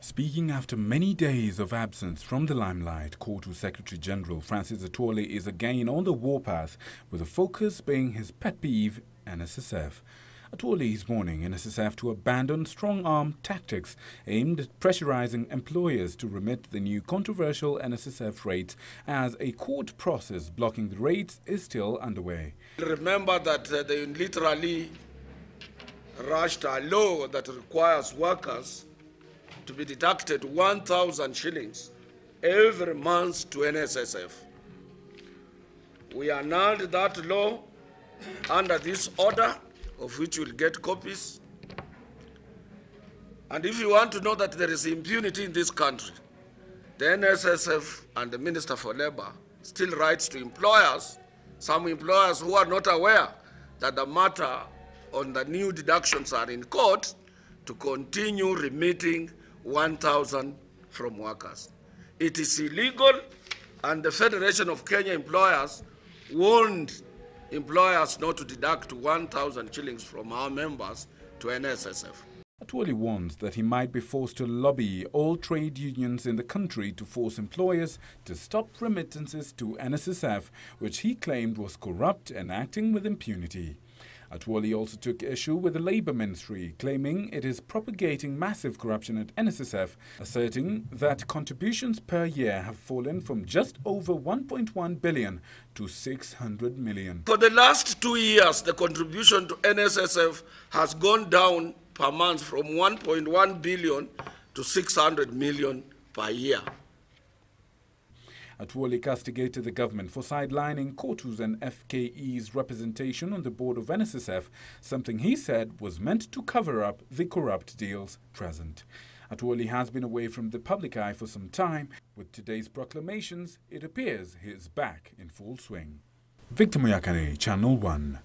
Speaking after many days of absence from the limelight, COTU Secretary General Francis Atwoli is again on the warpath, with the focus being his pet peeve, NSSF. Atwoli is warning NSSF to abandon strong-arm tactics aimed at pressurizing employers to remit the new controversial NSSF rates as a court process blocking the rates is still underway. Remember that uh, they literally rushed a law that requires workers to be deducted 1,000 shillings every month to NSSF. We annulled that law under this order, of which we'll get copies. And if you want to know that there is impunity in this country, the NSSF and the Minister for Labor still writes to employers, some employers who are not aware that the matter on the new deductions are in court, to continue remitting 1,000 from workers. It is illegal, and the Federation of Kenya Employers warned employers not to deduct 1,000 shillings from our members to NSSF. Atwoli warns that he might be forced to lobby all trade unions in the country to force employers to stop remittances to NSSF, which he claimed was corrupt and acting with impunity. Atwoli also took issue with the Labour Ministry, claiming it is propagating massive corruption at NSSF, asserting that contributions per year have fallen from just over 1.1 billion to 600 million. For the last two years, the contribution to NSSF has gone down per month from 1.1 billion to 600 million per year. Atwoli castigated the government for sidelining COTU's and FKE's representation on the board of NSSF, something he said was meant to cover up the corrupt deals present. Atwoli has been away from the public eye for some time. With today's proclamations, it appears he is back in full swing. Victor Muyakhane, Channel 1.